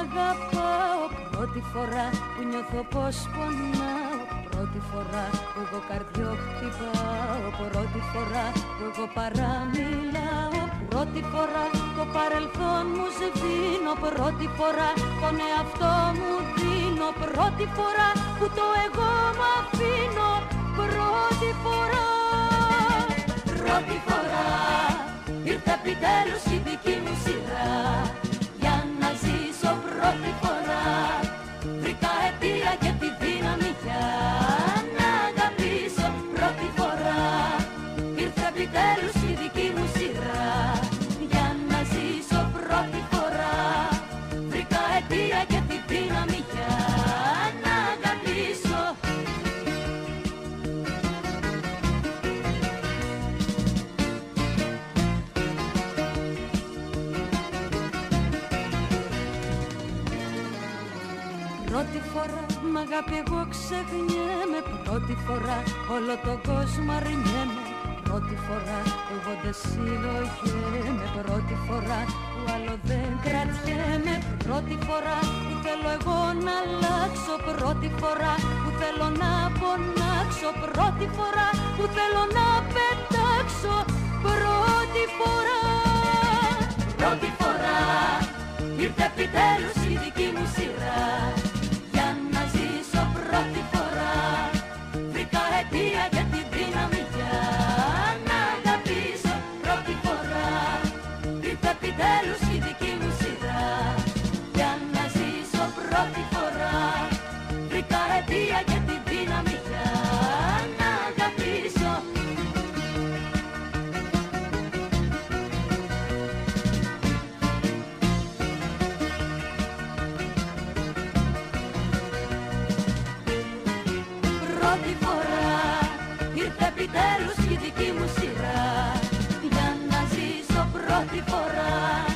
αγαπάω Πρώτη φορά που νιώθω πως πονάω Πρώτη φορά που εγώ καρδιό χτυπάω Πρώτη φορά που εγώ παραμιλάω Πρώτη φορά το παρελθόν μου σβήνω Πρώτη φορά τον εαυτό μου δίνω Πρώτη φορά που το εγώ μ' αφήνω Πρώτη φορά Πρώτη φορά ήρθε επιτέλους Πρώτη φορά μ' αγάπη εγώ ξεχνιέμαι. Πρώτη φορά όλο τον κόσμο αρνιέμαι. Πρώτη φορά που εγώ δεν συλλογέμαι. Πρώτη φορά που άλλο δεν κρατιέμαι. Πρώτη φορά που θέλω εγώ να αλλάξω. Πρώτη φορά που θέλω να πονάξω. Πρώτη φορά που θέλω να πετάξω. Πρώτη φορά. Πρώτη φορά ήρθε επιτέλους Βρήκα αιτία και τη δύναμη για να αγαπήσω πρώτη φορά. Ήρθε επιτέλους η δική μου σειρά. Για να ζήσω πρώτη φορά. Βρήκα αιτία και τη δύναμη για να αγαπήσω Πρώτη φορά πρώτη φορά